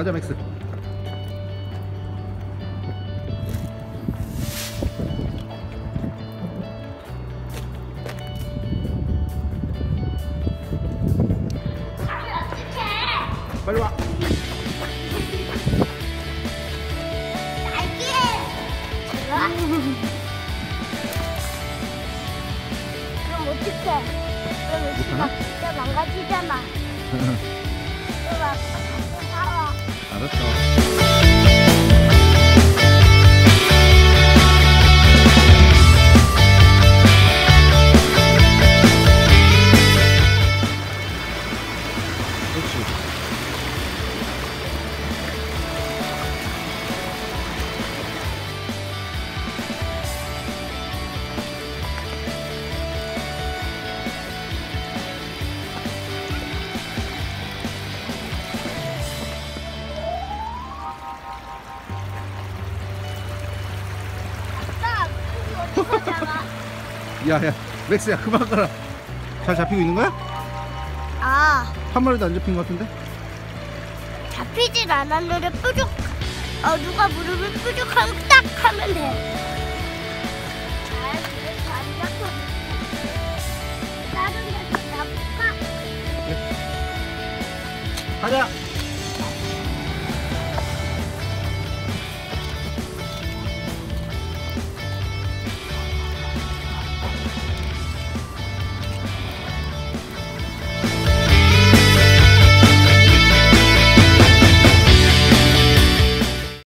가자 맥스 빨리 와 그럼 어떡해? 그럼? 우리가 진짜 망가지잖아. that's all. 야야 맥스야 그만 가라 잘 잡히고 있는 거야? 아, 한 마리도 안 잡힌 것 같은데? 잡히질 않았는데 뾰족. 어, 누가 무릎을 뾰족하면 딱 하면 돼. 잡을까? 가자